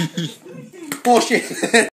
Bullshit.